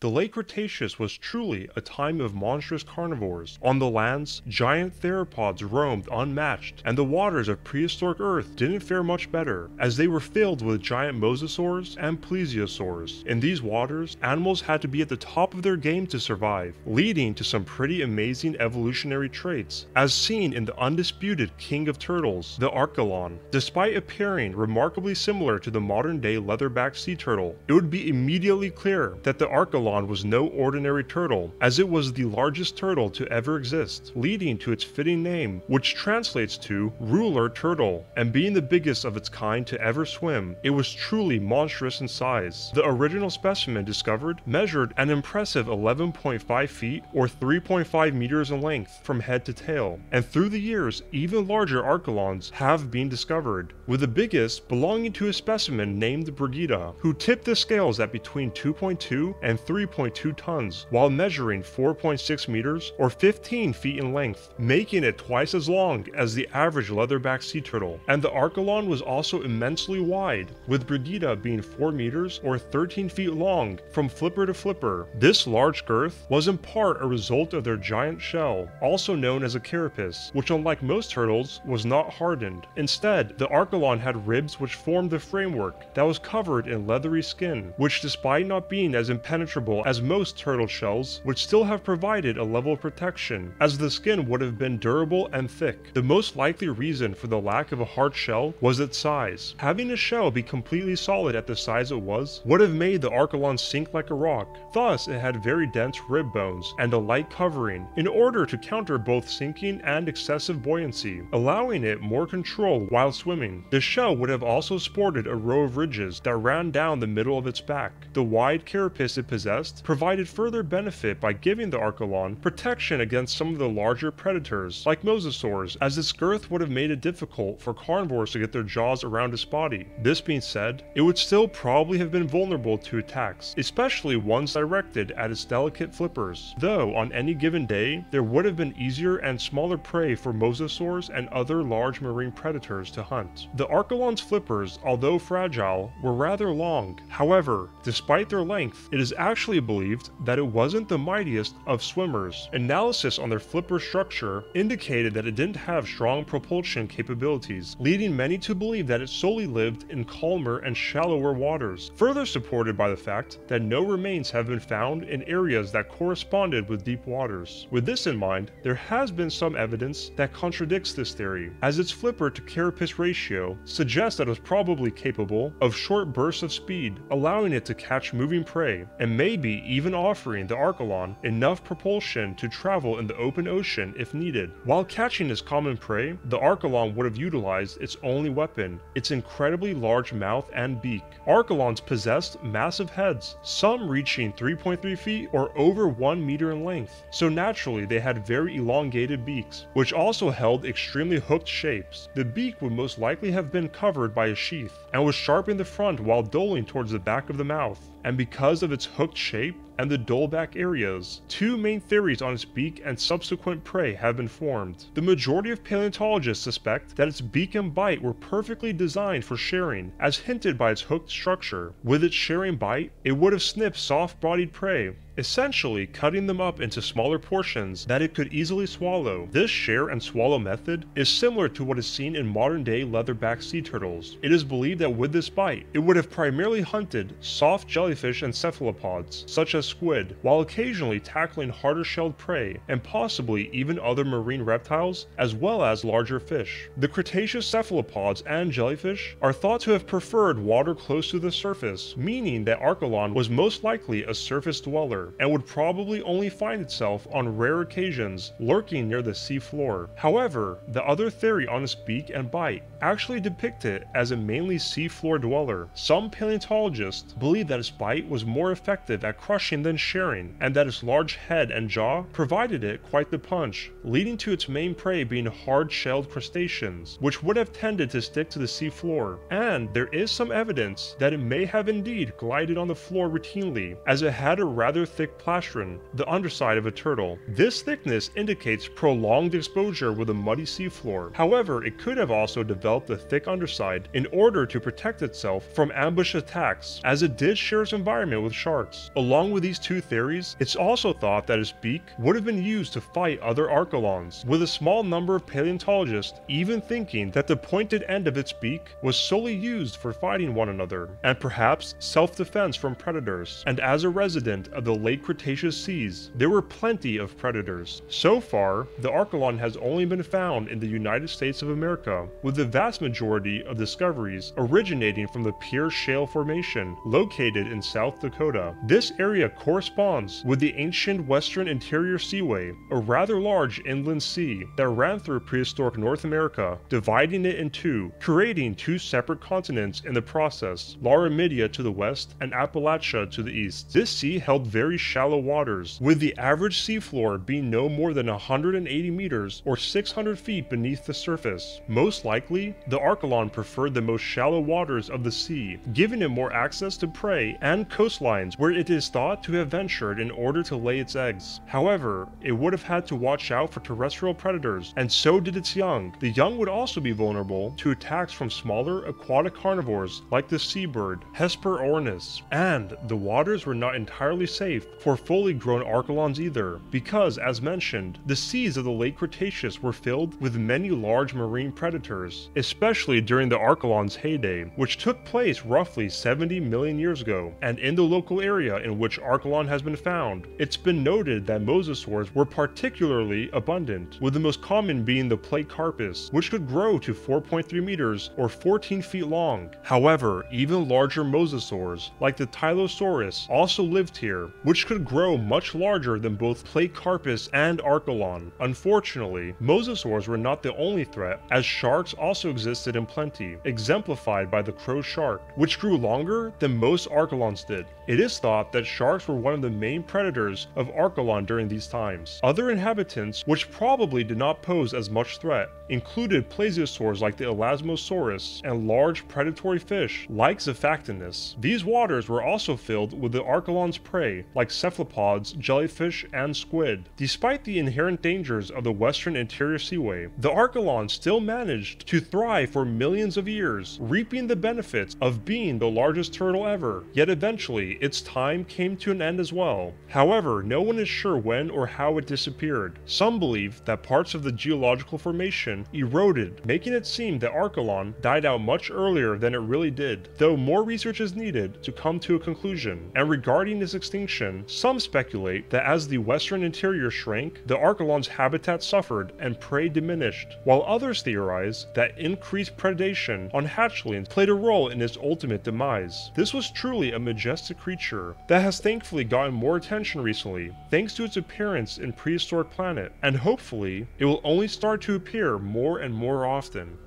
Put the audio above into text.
The late Cretaceous was truly a time of monstrous carnivores. On the lands, giant theropods roamed unmatched, and the waters of prehistoric Earth didn't fare much better, as they were filled with giant mosasaurs and plesiosaurs. In these waters, animals had to be at the top of their game to survive, leading to some pretty amazing evolutionary traits, as seen in the undisputed king of turtles, the Archelon. Despite appearing remarkably similar to the modern day leatherback sea turtle, it would be immediately clear that the Archelon was no ordinary turtle, as it was the largest turtle to ever exist, leading to its fitting name, which translates to ruler turtle, and being the biggest of its kind to ever swim, it was truly monstrous in size. The original specimen discovered measured an impressive 11.5 feet or 3.5 meters in length from head to tail, and through the years, even larger Archelons have been discovered, with the biggest belonging to a specimen named Brigida, who tipped the scales at between 2.2 and 3.2 tons, while measuring 4.6 meters or 15 feet in length, making it twice as long as the average leatherback sea turtle. And the Archelon was also immensely wide, with Brigida being 4 meters or 13 feet long from flipper to flipper. This large girth was in part a result of their giant shell, also known as a carapace, which unlike most turtles was not hardened. Instead, the Archelon had ribs which formed the framework that was covered in leathery skin, which despite not being as impenetrable as most turtle shells, would still have provided a level of protection, as the skin would have been durable and thick. The most likely reason for the lack of a hard shell was its size. Having a shell be completely solid at the size it was would have made the Archelon sink like a rock. Thus, it had very dense rib bones and a light covering in order to counter both sinking and excessive buoyancy, allowing it more control while swimming. The shell would have also sported a row of ridges that ran down the middle of its back. The wide carapace it possessed provided further benefit by giving the Archelon protection against some of the larger predators, like mosasaurs, as its girth would have made it difficult for carnivores to get their jaws around its body. This being said, it would still probably have been vulnerable to attacks, especially ones directed at its delicate flippers, though on any given day, there would have been easier and smaller prey for mosasaurs and other large marine predators to hunt. The Archelon's flippers, although fragile, were rather long. However, despite their length, it is actually believed that it wasn't the mightiest of swimmers. Analysis on their flipper structure indicated that it didn't have strong propulsion capabilities, leading many to believe that it solely lived in calmer and shallower waters, further supported by the fact that no remains have been found in areas that corresponded with deep waters. With this in mind, there has been some evidence that contradicts this theory, as its flipper to carapace ratio suggests that it was probably capable of short bursts of speed, allowing it to catch moving prey, and maybe even offering the Archelon enough propulsion to travel in the open ocean if needed. While catching this common prey, the Archelon would have utilized its only weapon, its incredibly large mouth and beak. Archelons possessed massive heads, some reaching 3.3 feet or over 1 meter in length, so naturally they had very elongated beaks, which also held extremely hooked shapes. The beak would most likely have been covered by a sheath, and was sharp in the front while doling towards the back of the mouth, and because of its hooked shape, and the dull areas. Two main theories on its beak and subsequent prey have been formed. The majority of paleontologists suspect that its beak and bite were perfectly designed for sharing, as hinted by its hooked structure. With its sharing bite, it would have snipped soft-bodied prey, essentially cutting them up into smaller portions that it could easily swallow. This share and swallow method is similar to what is seen in modern day leatherback sea turtles. It is believed that with this bite, it would have primarily hunted soft jellyfish and cephalopods, such as squid, while occasionally tackling harder shelled prey, and possibly even other marine reptiles, as well as larger fish. The Cretaceous cephalopods and jellyfish are thought to have preferred water close to the surface, meaning that Archelon was most likely a surface dweller, and would probably only find itself on rare occasions lurking near the sea floor. However, the other theory on its beak and bite actually depict it as a mainly seafloor dweller. Some paleontologists believe that its bite was more effective at crushing than sharing, and that its large head and jaw provided it quite the punch, leading to its main prey being hard-shelled crustaceans, which would have tended to stick to the seafloor. And there is some evidence that it may have indeed glided on the floor routinely, as it had a rather thick plastron, the underside of a turtle. This thickness indicates prolonged exposure with a muddy seafloor. However, it could have also developed a thick underside in order to protect itself from ambush attacks, as it did share its environment with sharks. Along with these two theories, it's also thought that its beak would have been used to fight other archelons, with a small number of paleontologists even thinking that the pointed end of its beak was solely used for fighting one another, and perhaps self-defense from predators. And as a resident of the late Cretaceous seas, there were plenty of predators. So far, the archelon has only been found in the United States of America, with the vast majority of discoveries originating from the Pierre Shale Formation, located in South Dakota. This area corresponds with the ancient Western Interior Seaway, a rather large inland sea that ran through prehistoric North America, dividing it in two, creating two separate continents in the process, Laramidia to the west and Appalachia to the east. This sea held very shallow waters, with the average seafloor being no more than 180 meters or 600 feet beneath the surface. Most likely, the Archelon preferred the most shallow waters of the sea, giving it more access to prey and coastlines where it is thought to have ventured in order to lay its eggs. However, it would have had to watch out for terrestrial predators, and so did its young. The young would also be vulnerable to attacks from smaller aquatic carnivores like the seabird, Hesperornis, and the waters were not entirely safe for fully grown archelons either, because, as mentioned, the seas of the late Cretaceous were filled with many large marine predators, especially during the archelon's heyday, which took place roughly 70 million years ago, and in the local area in which archelon has been found, it's been noted that mosasaurs were particularly abundant, with the most common being the Platecarpus, which could grow to 4.3 meters or 14 feet long. However, even larger mosasaurs, like the Tylosaurus, also lived here, which could grow much larger than both Platecarpus and Archelon. Unfortunately, mosasaurs were not the only threat, as sharks also existed in plenty, exemplified by the crow shark, which grew longer than most Archelons did. It is thought that sharks were one of the main predators of Archelon during these times. Other inhabitants, which probably did not pose as much threat, included plesiosaurs like the Elasmosaurus and large predatory fish like Xiphactinus. These waters were also filled with the Archelon's prey like cephalopods, jellyfish, and squid. Despite the inherent dangers of the western interior seaway, the Archelon still managed to thrive for millions of years, reaping the benefits of being the largest turtle ever. Yet eventually, its time came to an end as well. However, no one is sure when or how it disappeared. Some believe that parts of the geological formation eroded, making it seem that Archelon died out much earlier than it really did, though more research is needed to come to a conclusion. And regarding its extinction, some speculate that as the western interior shrank, the Archelon's habitat suffered and prey diminished, while others theorize that increased predation on hatchlings played a role in its ultimate demise. This was truly a majestic creature that has thankfully gotten more attention recently, thanks to its appearance in Prehistoric Planet, and hopefully, it will only start to appear more and more often.